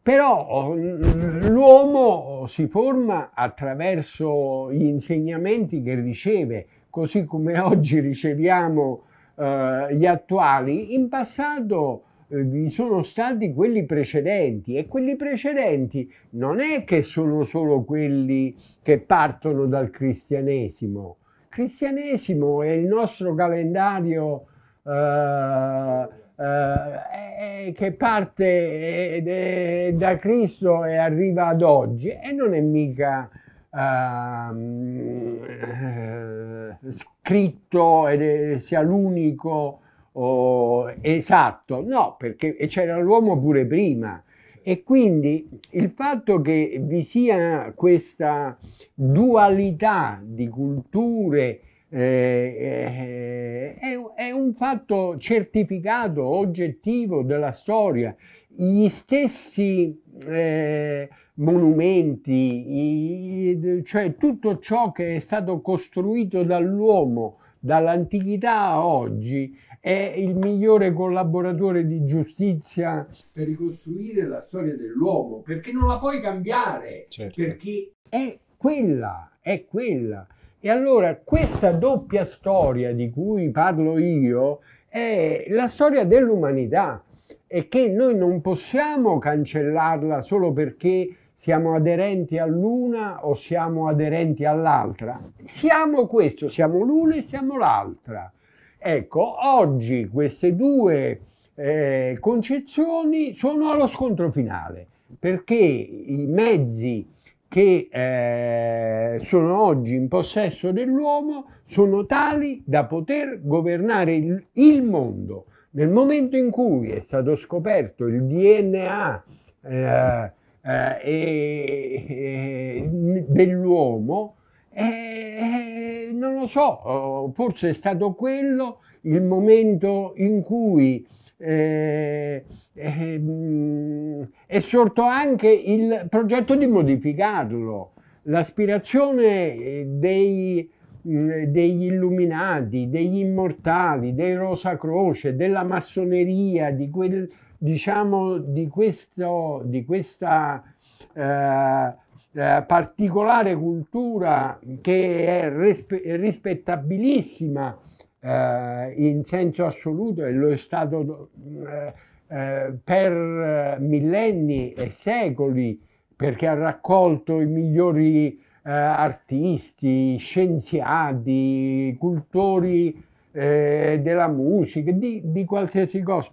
però l'uomo si forma attraverso gli insegnamenti che riceve, così come oggi riceviamo eh, gli attuali, in passato eh, vi sono stati quelli precedenti e quelli precedenti non è che sono solo quelli che partono dal cristianesimo. Il cristianesimo è il nostro calendario eh, eh, che parte eh, da Cristo e arriva ad oggi e non è mica ehm, eh, scritto ed sia l'unico oh, esatto, no, perché c'era l'uomo pure prima. E quindi il fatto che vi sia questa dualità di culture eh, è, è, un fatto certificato, oggettivo della storia. Gli stessi eh, monumenti, i, cioè tutto ciò che è stato costruito dall'uomo dall'antichità a oggi è il migliore collaboratore di giustizia per ricostruire la storia dell'uomo, perché non la puoi cambiare, certo. perché è quella, è quella. E allora questa doppia storia di cui parlo io è la storia dell'umanità e che noi non possiamo cancellarla solo perché siamo aderenti all'una o siamo aderenti all'altra. Siamo questo, siamo l'una e siamo l'altra. Ecco, oggi queste due eh, concezioni sono allo scontro finale, perché i mezzi che eh, sono oggi in possesso dell'uomo sono tali da poter governare il, il, mondo. Nel momento in cui è stato scoperto il DNA eh, eh, dell'uomo, eh, non lo so, forse è stato quello il momento in cui eh, eh, è sorto anche il progetto di modificarlo. L'aspirazione dei, degli illuminati, degli immortali, dei Rosa Croce, della massoneria, di, quel, diciamo, di, questo, di questa eh, eh, particolare cultura che è rispettabilissima eh, in senso assoluto e lo è stato eh, eh, per millenni e secoli perché ha raccolto i migliori eh, artisti, scienziati, cultori della musica, di, di qualsiasi cosa.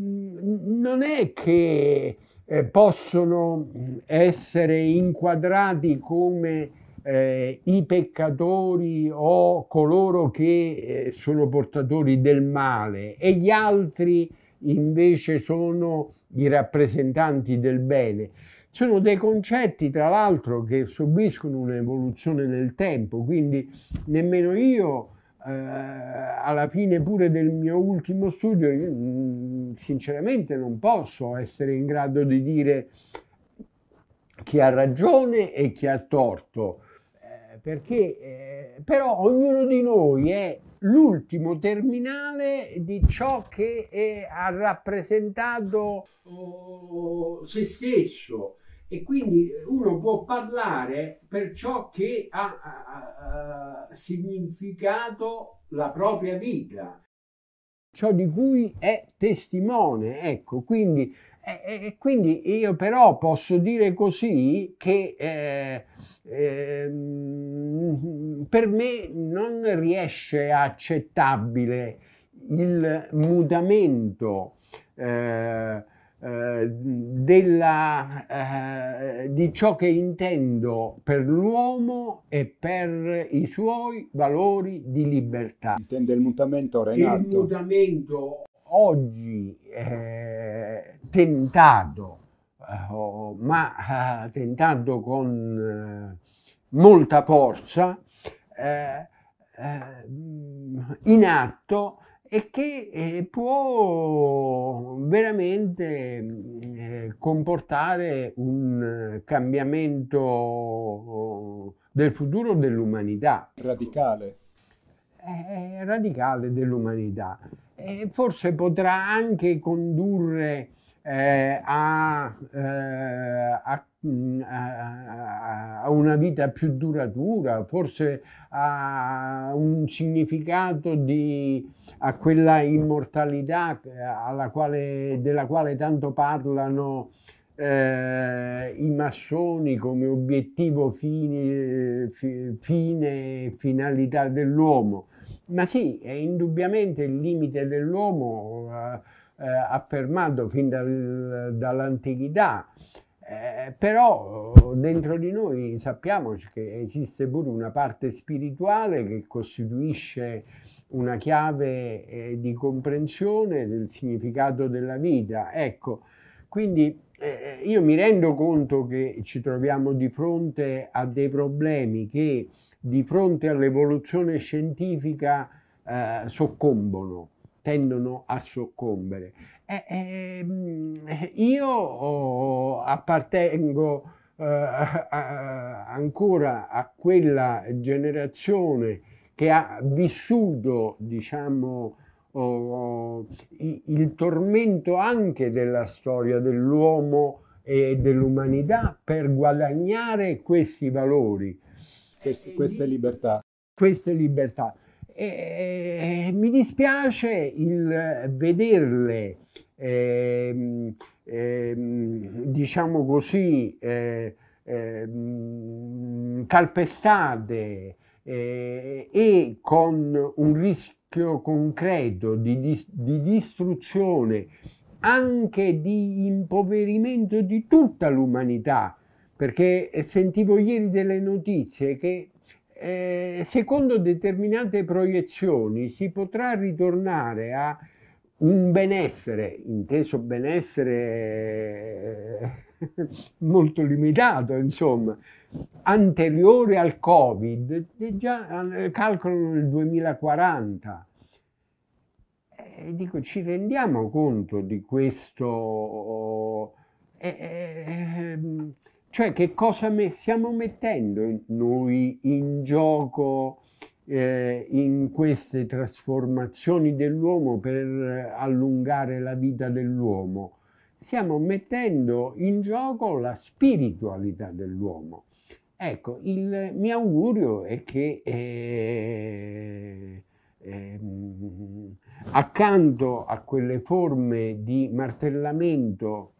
non è che eh, possono essere inquadrati come eh, i peccatori o coloro che eh, sono portatori del male e gli altri invece sono i rappresentanti del bene. Sono dei concetti, tra l'altro, che subiscono un'evoluzione nel tempo, quindi nemmeno io eh, alla fine pure del mio ultimo studio, io, mm, sinceramente non posso essere in grado di dire chi ha ragione e chi ha torto, eh, perché eh, però ognuno di noi è l'ultimo terminale di ciò che è, ha rappresentato oh, se stesso e quindi uno può parlare per ciò che ha, ha, ha significato la propria vita, ciò di cui è testimone, ecco, quindi, eh, quindi io però posso dire così che eh, eh, per me non riesce accettabile il mutamento eh, eh, della, eh, di ciò che intendo per l'uomo e per i suoi valori di libertà. Intende il mutamento, Renato? Il mutamento oggi eh, tentato, eh, ma eh, tentato con molta forza, in atto e che eh, può veramente eh, comportare un cambiamento del futuro dell'umanità. Radicale. Eh, radicale dell'umanità. E forse potrà anche condurre eh, a, eh, a, a, una vita più duratura, forse a un significato di, a quella immortalità quale, della quale tanto parlano eh, i massoni come obiettivo fine, fine finalità dell'uomo. Ma sì, è indubbiamente il limite dell'uomo eh, eh, affermato fin dal, dall'antichità. Eh, però dentro di noi sappiamo che esiste pure una parte spirituale che costituisce una chiave eh, di comprensione del significato della vita. Ecco, quindi eh, io mi rendo conto che ci troviamo di fronte a dei problemi che di fronte all'evoluzione scientifica eh, soccombono tendono a soccombere. Eh, eh, io oh, appartengo eh, a, ancora a quella generazione che ha vissuto, diciamo, oh, il, il tormento anche della storia dell'uomo e dell'umanità per guadagnare questi valori. Queste, queste libertà. Queste libertà. E, mi dispiace il vederle, eh, eh, diciamo così, eh, ehm, calpestate eh, e con un rischio concreto di, di, di distruzione, anche di impoverimento di tutta l'umanità, perché sentivo ieri delle notizie che eh, secondo determinate proiezioni si potrà ritornare a un benessere, inteso benessere eh, molto limitato, insomma, anteriore al Covid, già eh, calcolano il 2040. E dico, ci rendiamo conto di questo? Eh, eh, cioè che cosa me stiamo mettendo noi in gioco eh, in queste trasformazioni dell'uomo per allungare la vita dell'uomo? Stiamo mettendo in gioco la spiritualità dell'uomo. Ecco, il mio augurio è che eh, eh, accanto a quelle forme di martellamento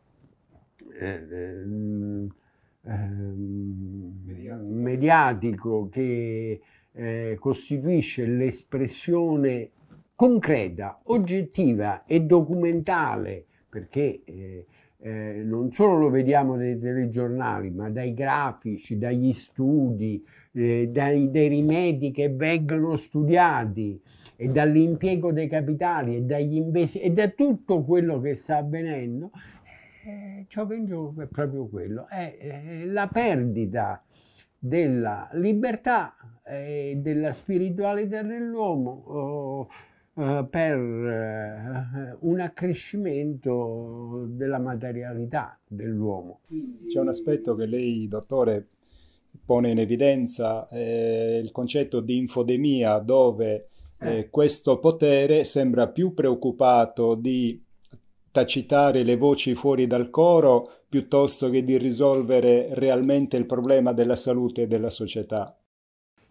eh, eh Ehm, mediatico che eh, costituisce l'espressione concreta, oggettiva e documentale, perché eh, eh, non solo lo vediamo nei telegiornali, ma dai grafici, dagli studi, eh, dai, dai, rimedi che vengono studiati e dall'impiego dei capitali e, dagli investi- e da tutto quello che sta avvenendo, eh, ciò che in gioco è proprio quello, è eh, la perdita della libertà e della spiritualità dell'uomo oh, eh, per eh, un accrescimento della materialità dell'uomo. C'è un aspetto che lei, dottore, pone in evidenza, eh, il concetto di infodemia dove eh, questo potere sembra più preoccupato di tacitare le voci fuori dal coro piuttosto che di risolvere realmente il problema della salute della società.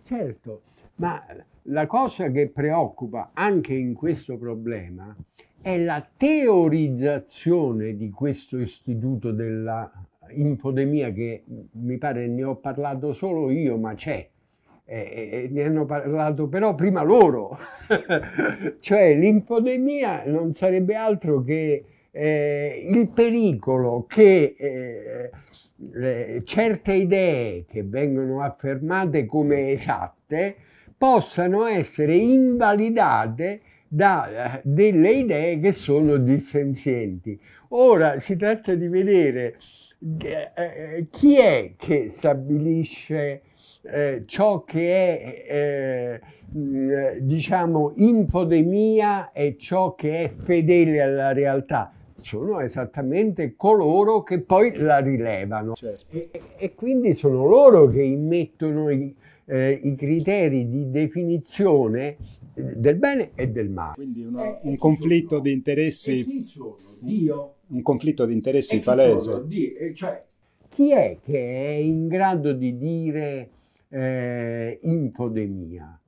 Certo, ma la cosa che preoccupa anche in questo problema è la teorizzazione di questo istituto della infodemia che mi pare ne ho parlato solo io, ma c'è. Eh, ne hanno parlato però prima loro, cioè l'infodemia non sarebbe altro che eh, il pericolo che eh, certe idee che vengono affermate come esatte possano essere invalidate da eh, delle idee che sono dissenzienti. Ora si tratta di vedere eh, eh, chi è che stabilisce eh, ciò che è, eh, diciamo, infodemia e ciò che è fedele alla realtà. Sono esattamente coloro che poi la rilevano. Certo. E, e, quindi sono loro che immettono i, eh, i criteri di definizione del bene e del male. Quindi uno, un conflitto sono? di interessi. chi sono? Dio? Un conflitto di interessi palese. Cioè, chi è che è in grado di dire eh, infodemia?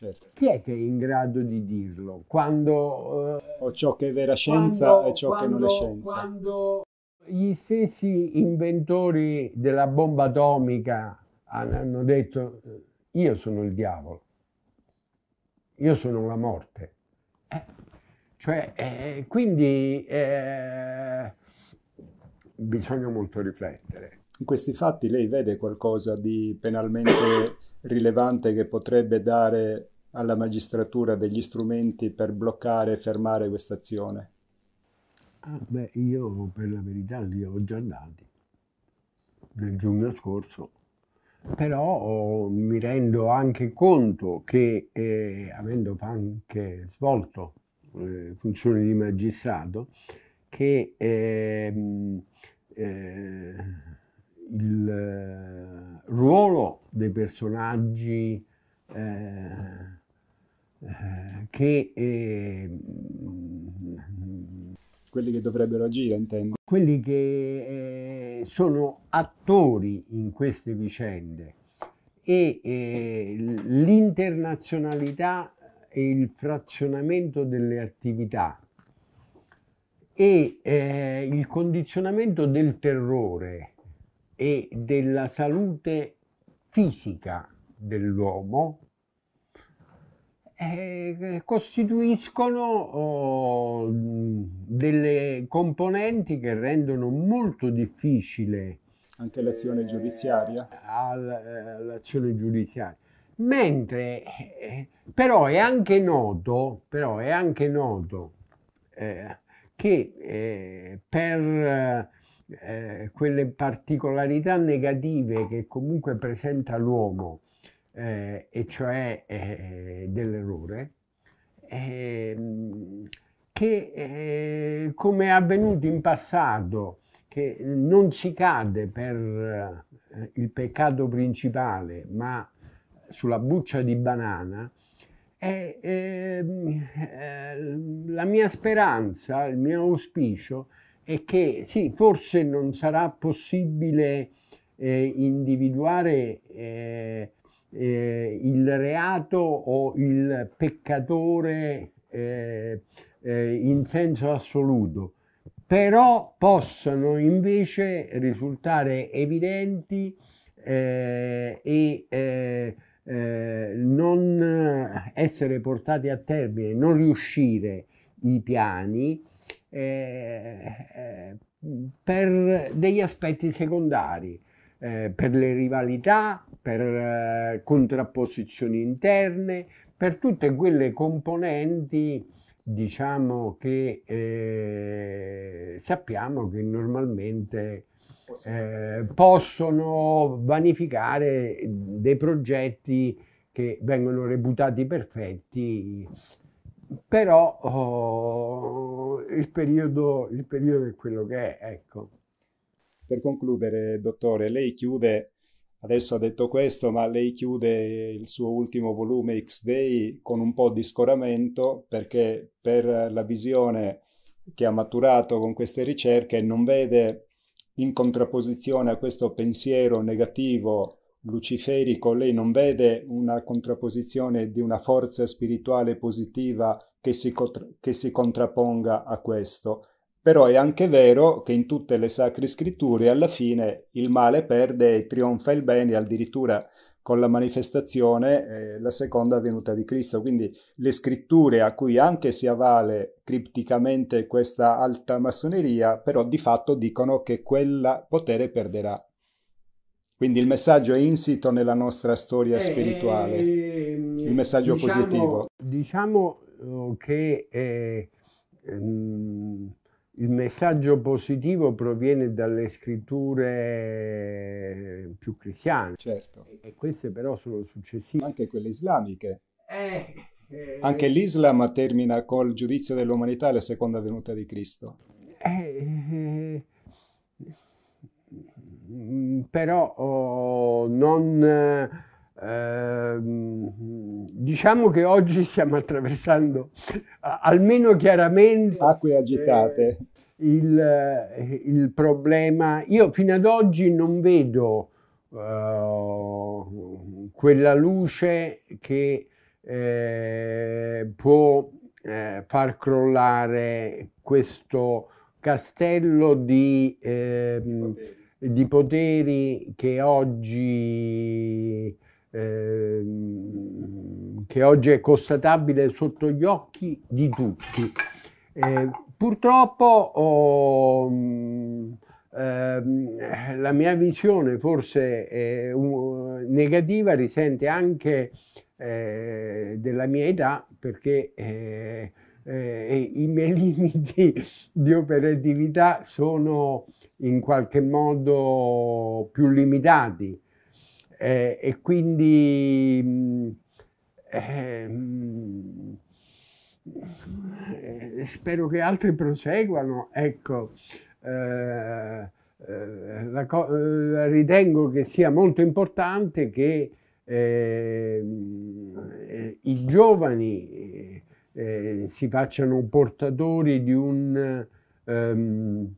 Certo. Chi è che è in grado di dirlo? Quando, eh, o ciò che è vera scienza quando, e ciò quando, che non è scienza. Quando gli stessi inventori della bomba atomica hanno detto io sono il diavolo, io sono la morte. Eh, cioè, eh, quindi eh, bisogna molto riflettere. In questi fatti lei vede qualcosa di penalmente rilevante che potrebbe dare alla magistratura degli strumenti per bloccare e fermare questa azione? Ah, beh, io per la verità li ho già dati nel giugno scorso però oh, mi rendo anche conto che eh, avendo anche svolto eh, funzioni di magistrato, che ehm, eh, il eh, ruolo dei personaggi eh, eh, che quelli che dovrebbero agire, intendo. Quelli che eh, sono attori in queste vicende. E eh, l'internazionalità e il frazionamento delle attività. E eh, il condizionamento del terrore e della salute fisica dell'uomo eh, costituiscono oh, delle componenti che rendono molto difficile anche l'azione giudiziaria. Eh, l'azione giudiziaria. Mentre eh, però è anche noto, però è anche noto eh, che eh, per eh, quelle particolarità negative che comunque presenta l'uomo, eh, e cioè eh, dell'errore, ehm, che eh, come è avvenuto in passato, che non si cade per eh, il peccato principale, ma sulla buccia di banana, è, ehm, eh, la mia speranza, il mio auspicio è che sì, forse non sarà possibile eh, individuare eh, eh, il reato o il peccatore eh, eh, in senso assoluto, però possono invece risultare evidenti eh, e non essere portati a termine, non riuscire i piani eh, per degli aspetti secondari eh, per le rivalità, per eh, contrapposizioni interne, per tutte quelle componenti diciamo che eh, sappiamo che normalmente eh, possono vanificare dei progetti che vengono reputati perfetti, però oh, il, periodo, il periodo è quello che è, ecco. Per concludere, dottore, lei chiude, adesso ha detto questo, ma lei chiude il suo ultimo volume X-Day con un po' di scoramento perché per la visione che ha maturato con queste ricerche non vede in contrapposizione a questo pensiero negativo luciferico, lei non vede una contrapposizione di una forza spirituale positiva che si, che si contrapponga a questo, però è anche vero che in tutte le sacre scritture alla fine il male perde e trionfa il bene, addirittura con la manifestazione eh, la seconda venuta di Cristo. Quindi le scritture a cui anche si avvale cripticamente questa alta massoneria, però di fatto dicono che quel potere perderà. Quindi il messaggio è insito nella nostra storia eh, spirituale, il messaggio diciamo, positivo. Diciamo che eh, ehm, il messaggio positivo proviene dalle scritture più cristiane. Certo. E queste però sono successive. Anche quelle islamiche. Eh, eh, Anche l'Islam termina col giudizio dell'umanità e la seconda venuta di Cristo. Eh, però oh, non... Ehm, diciamo che oggi stiamo attraversando, almeno chiaramente, acque agitate. Eh, il, il, problema. Io fino ad oggi non vedo uh, quella luce che eh, può eh, far crollare questo castello di, eh, di poteri che oggi Ehm, che oggi è constatabile sotto gli occhi di tutti. Eh, purtroppo oh, eh, la mia visione forse un, negativa risente anche eh, della mia età perché eh, eh, i miei limiti di operatività sono in qualche modo più limitati eh, e quindi eh, spero che altri proseguano. Ecco, eh, eh co- ritengo che sia molto importante che ehm, i giovani eh, si facciano portatori di un um,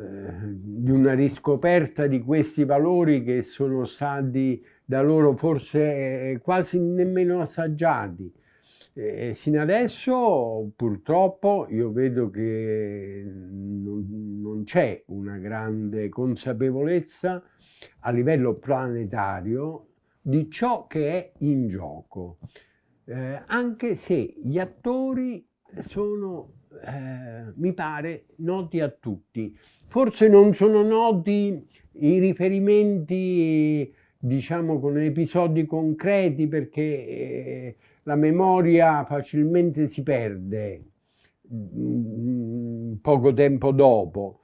di una riscoperta di questi valori che sono stati da loro forse eh, quasi nemmeno assaggiati. E sino adesso purtroppo io vedo che non, non c'è una grande consapevolezza a livello planetario di ciò che è in gioco, eh, anche se gli attori sono eh, mi pare, noti a tutti. Forse non sono noti i riferimenti, diciamo, con episodi concreti perché eh, la memoria facilmente si perde mm, poco tempo dopo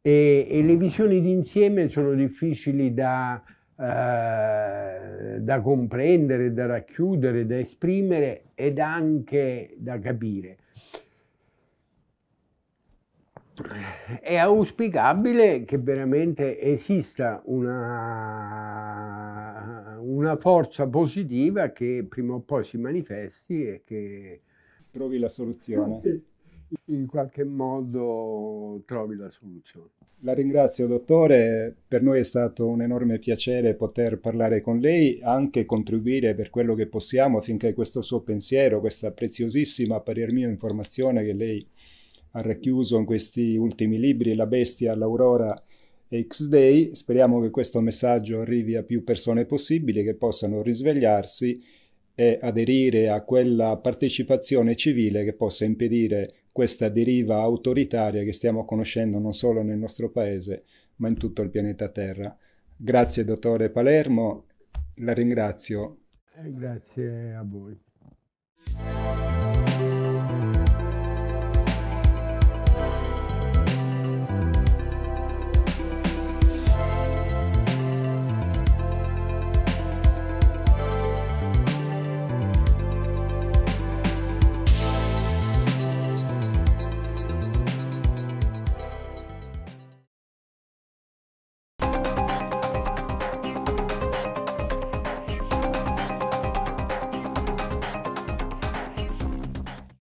e, e le visioni d'insieme sono difficili da, eh, da comprendere, da racchiudere, da esprimere ed anche da capire è auspicabile che veramente esista una, una, forza positiva che prima o poi si manifesti e che trovi la soluzione. In qualche modo trovi la soluzione. La ringrazio dottore, per noi è stato un enorme piacere poter parlare con lei, anche contribuire per quello che possiamo affinché questo suo pensiero, questa preziosissima, a parer mio, informazione che lei ha racchiuso in questi ultimi libri La bestia, l'Aurora e X-Day. Speriamo che questo messaggio arrivi a più persone possibili che possano risvegliarsi e aderire a quella partecipazione civile che possa impedire questa deriva autoritaria che stiamo conoscendo non solo nel nostro paese, ma in tutto il pianeta Terra. Grazie dottore Palermo, la ringrazio. Eh, grazie a voi.